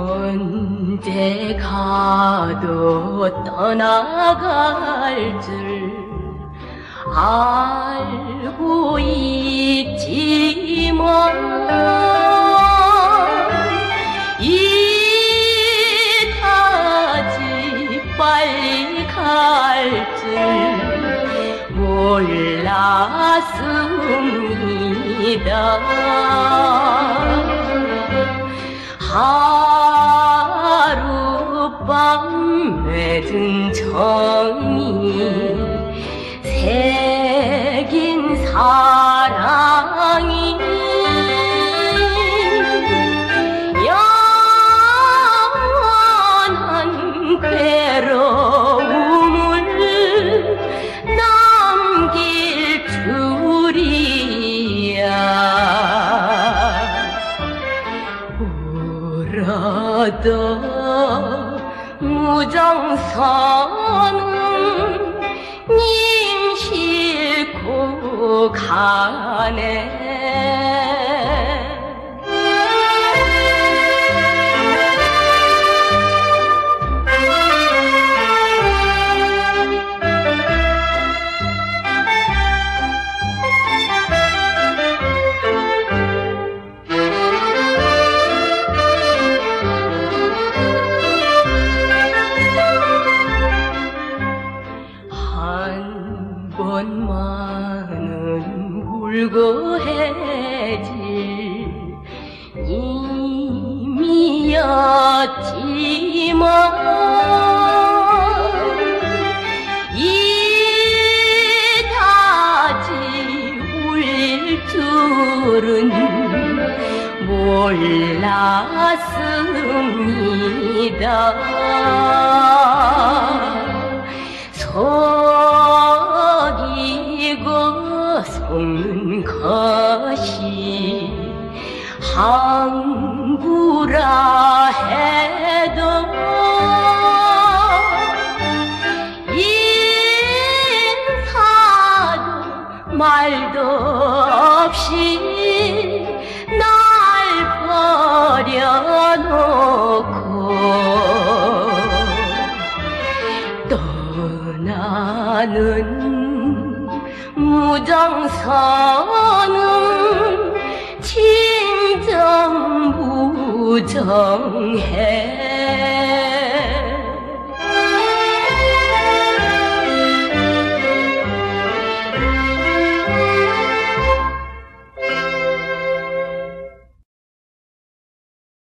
언제 가도 떠나갈 줄 알고 있지만 이다지 빨리 갈 줄 몰랐습니다. 하룻밤 맺은 정이 새긴 사랑이 영원한 괴로움을 남길 줄이야. 울어도 무정선은 bahane 번만은 울고 해질 님이었지만 이다지 울 줄은 몰랐습니다. 속는 것이 항구라 해도 인사도 말도 없이 날 버려놓고 떠나는 무정선은 진정 무정해